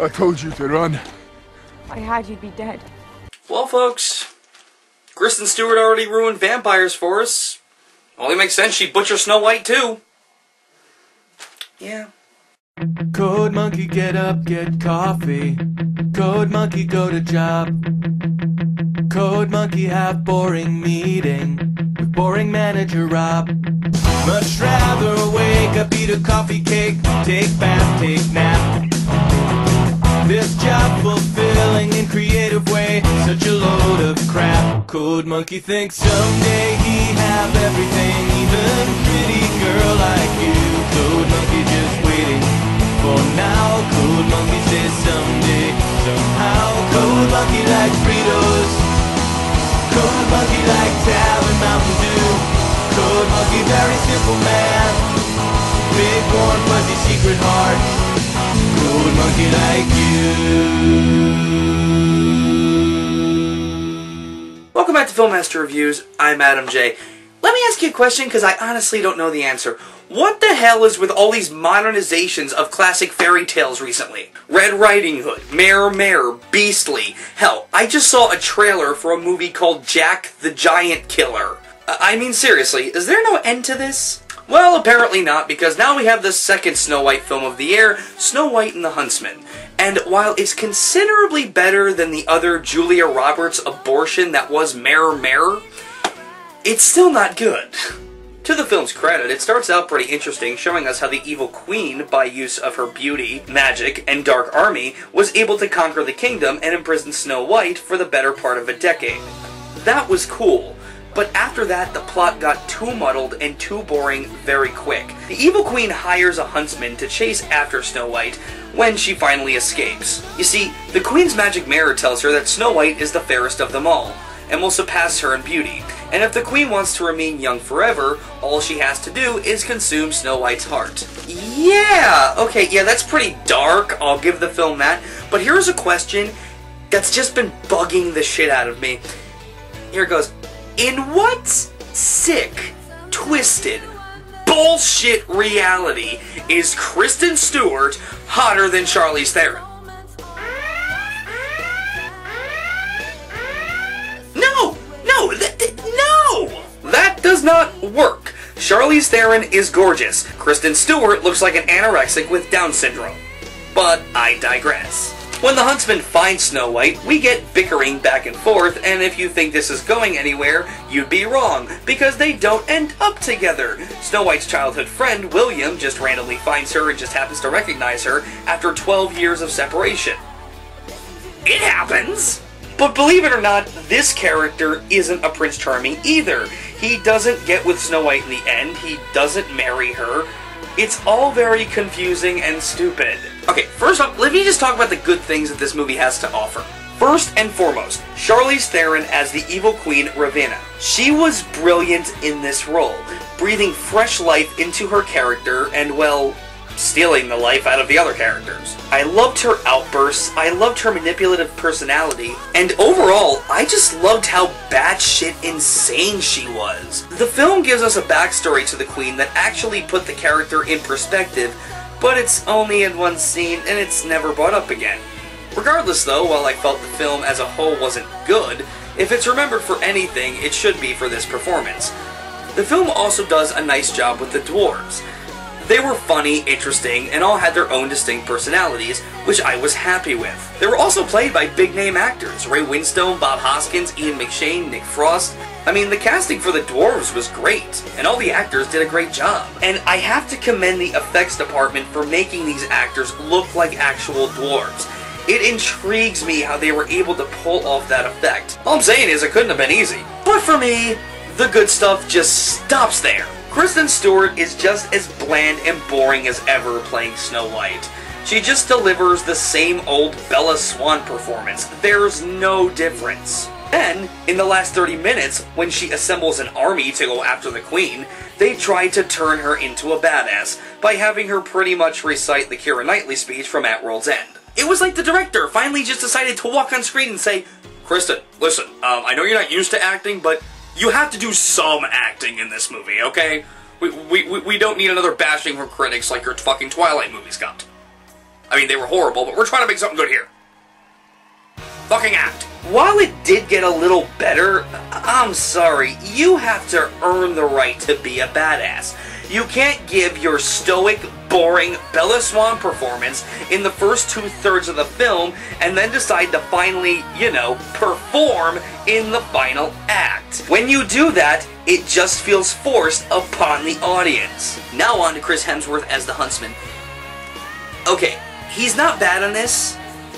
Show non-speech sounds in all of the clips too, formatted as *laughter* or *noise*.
I told you to run. If I had, you'd be dead. Well, folks, Kristen Stewart already ruined vampires for us. Only makes sense she'd butcher Snow White, too. Yeah. Code monkey get up, get coffee. Code monkey go to job. Code monkey have boring meeting with boring manager Rob. Much rather wake up, eat a coffee cake, take bath, take nap. This job fulfilling in creative way, such a load of crap. Code monkey thinks someday he have everything, even pretty girl like you. Code monkey just waiting for now. Code monkey says someday, somehow. Code monkey like Fritos. Code monkey like Tab and Mountain Dew. Code monkey very simple man. Big warm fuzzy secret heart. Monkey like you. Welcome back to Filmmaster Reviews. I'm Adam J. Let me ask you a question because I honestly don't know the answer. What the hell is with all these modernizations of classic fairy tales recently? Red Riding Hood, Mirror Mirror, Beastly. Hell, I just saw a trailer for a movie called Jack the Giant Killer. Uh, I mean, seriously, is there no end to this? Well, apparently not, because now we have the second Snow White film of the year, Snow White and the Huntsman. And while it's considerably better than the other Julia Roberts abortion that was Mirror Mirror, it's still not good. To the film's credit, it starts out pretty interesting, showing us how the evil queen, by use of her beauty, magic, and dark army, was able to conquer the kingdom and imprison Snow White for the better part of a decade. That was cool, but after that, the plot got too muddled and too boring very quick. The evil queen hires a huntsman to chase after Snow White when she finally escapes. You see, the queen's magic mirror tells her that Snow White is the fairest of them all, and will surpass her in beauty. And if the queen wants to remain young forever, all she has to do is consume Snow White's heart. Yeah, okay, yeah, that's pretty dark, I'll give the film that. But here's a question that's just been bugging the shit out of me. Here goes. In what sick, twisted, bullshit reality is Kristen Stewart hotter than Charlize Theron? No! No! Th- th- no! That does not work. Charlize Theron is gorgeous. Kristen Stewart looks like an anorexic with Down syndrome. But I digress. When the huntsman finds Snow White, we get bickering back and forth, and if you think this is going anywhere, you'd be wrong, because they don't end up together. Snow White's childhood friend, William, just randomly finds her and just happens to recognize her after 12 years of separation. It happens! But believe it or not, this character isn't a Prince Charming either. He doesn't get with Snow White in the end, he doesn't marry her. It's all very confusing and stupid. Okay, first off, let me just talk about the good things that this movie has to offer. First and foremost, Charlize Theron as the evil queen Ravenna. She was brilliant in this role, breathing fresh life into her character and, well, stealing the life out of the other characters. I loved her outbursts, I loved her manipulative personality, and overall, I just loved how batshit insane she was. The film gives us a backstory to the Queen that actually put the character in perspective, but it's only in one scene and it's never brought up again. Regardless though, while I felt the film as a whole wasn't good, if it's remembered for anything, it should be for this performance. The film also does a nice job with the dwarves. They were funny, interesting, and all had their own distinct personalities, which I was happy with. They were also played by big name actors Ray Winstone, Bob Hoskins, Ian McShane, Nick Frost. I mean, the casting for the dwarves was great, and all the actors did a great job. And I have to commend the effects department for making these actors look like actual dwarves. It intrigues me how they were able to pull off that effect. All I'm saying is it couldn't have been easy. But for me, the good stuff just stops there. Kristen Stewart is just as bland and boring as ever playing Snow White. She just delivers the same old Bella Swan performance. There's no difference. Then, in the last 30 minutes, when she assembles an army to go after the Queen, they try to turn her into a badass by having her pretty much recite the Keira Knightley speech from At World's End. It was like the director finally just decided to walk on screen and say, Kristen, listen, um, I know you're not used to acting, but you have to do some acting in this movie, okay? We, we, we don't need another bashing from critics like your fucking Twilight movies got. I mean, they were horrible, but we're trying to make something good here. Fucking act. While it did get a little better, I'm sorry, you have to earn the right to be a badass. You can't give your stoic, boring Bella Swan performance in the first two thirds of the film and then decide to finally, you know, perform in the final act. When you do that, it just feels forced upon the audience. Now on to Chris Hemsworth as the huntsman. Okay, he's not bad on this.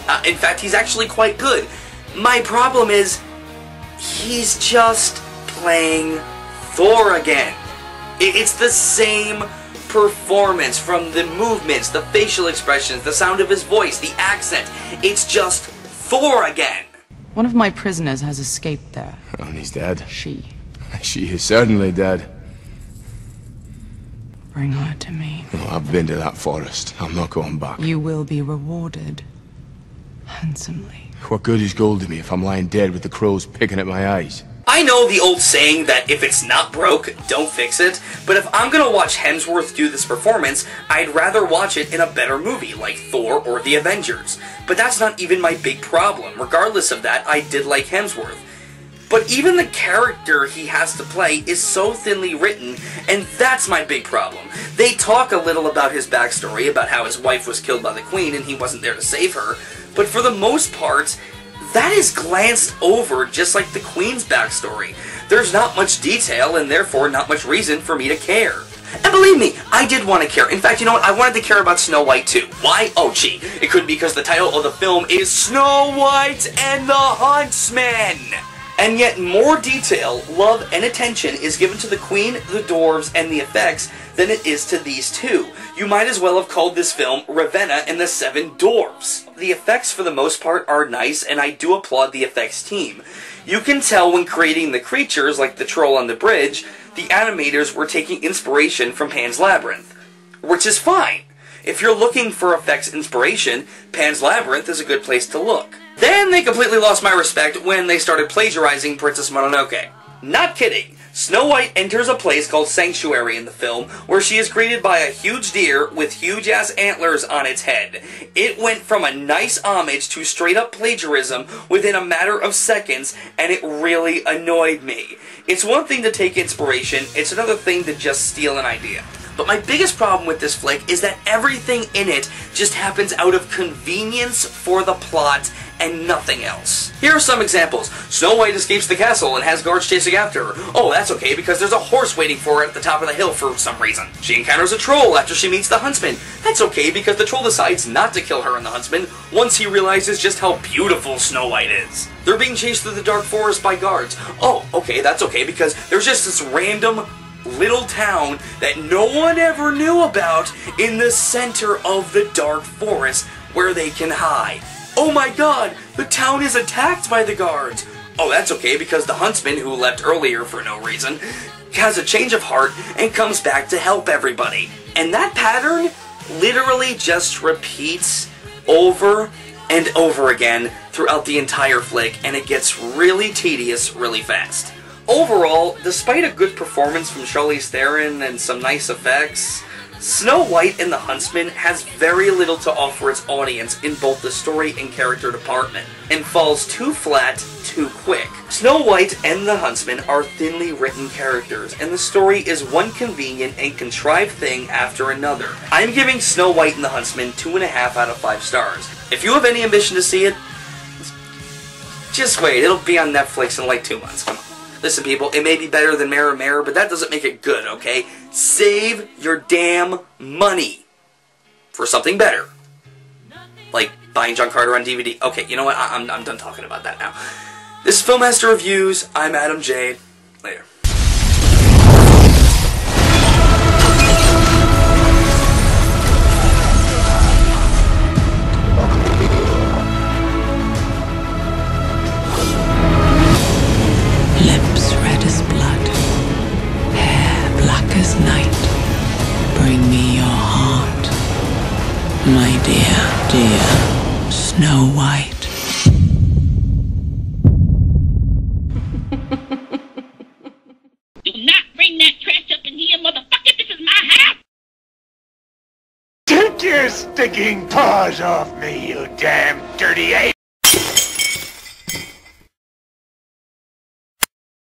Uh, in fact, he's actually quite good. My problem is, he's just playing Thor again. It's the same performance from the movements, the facial expressions, the sound of his voice, the accent. It's just Thor again. One of my prisoners has escaped there. Oh, *laughs* and he's dead. She. She is certainly dead. Bring her to me. Oh, I've been to that forest. I'm not going back. You will be rewarded. Handsomely. What good is gold to me if I'm lying dead with the crows picking at my eyes? I know the old saying that if it's not broke, don't fix it, but if I'm gonna watch Hemsworth do this performance, I'd rather watch it in a better movie like Thor or The Avengers. But that's not even my big problem. Regardless of that, I did like Hemsworth. But even the character he has to play is so thinly written, and that's my big problem. They talk a little about his backstory, about how his wife was killed by the Queen and he wasn't there to save her, but for the most part, that is glanced over just like the Queen's backstory. There's not much detail and therefore not much reason for me to care. And believe me, I did want to care. In fact, you know what? I wanted to care about Snow White too. Why? Oh, gee. It could be because the title of the film is Snow White and the Huntsman. And yet more detail, love, and attention is given to the Queen, the Dwarves, and the effects than it is to these two. You might as well have called this film Ravenna and the Seven Dwarves. The effects for the most part are nice, and I do applaud the effects team. You can tell when creating the creatures, like the troll on the bridge, the animators were taking inspiration from Pan's Labyrinth. Which is fine. If you're looking for effects inspiration, Pan's Labyrinth is a good place to look. Then they completely lost my respect when they started plagiarizing Princess Mononoke. Not kidding. Snow White enters a place called Sanctuary in the film, where she is greeted by a huge deer with huge ass antlers on its head. It went from a nice homage to straight up plagiarism within a matter of seconds, and it really annoyed me. It's one thing to take inspiration, it's another thing to just steal an idea. But my biggest problem with this flick is that everything in it just happens out of convenience for the plot and nothing else. Here are some examples. Snow White escapes the castle and has guards chasing after her. Oh, that's okay because there's a horse waiting for her at the top of the hill for some reason. She encounters a troll after she meets the huntsman. That's okay because the troll decides not to kill her and the huntsman once he realizes just how beautiful Snow White is. They're being chased through the dark forest by guards. Oh, okay, that's okay because there's just this random little town that no one ever knew about in the center of the dark forest where they can hide. Oh my god, the town is attacked by the guards. Oh, that's okay because the huntsman who left earlier for no reason has a change of heart and comes back to help everybody. And that pattern literally just repeats over and over again throughout the entire flick and it gets really tedious really fast. Overall, despite a good performance from Charlize Theron and some nice effects, Snow White and the Huntsman has very little to offer its audience in both the story and character department, and falls too flat too quick. Snow White and the Huntsman are thinly written characters, and the story is one convenient and contrived thing after another. I'm giving Snow White and the Huntsman two and a half out of five stars. If you have any ambition to see it, just wait, it'll be on Netflix in like two months. Listen, people, it may be better than Mirror Mirror, but that doesn't make it good, okay? Save your damn money for something better. Like buying John Carter on DVD. Okay, you know what? I- I'm, I'm done talking about that now. This is Filmmaster Reviews. I'm Adam J. White. *laughs* Do not bring that trash up in here, motherfucker. This is my house. Take your stinking paws off me, you damn dirty ape!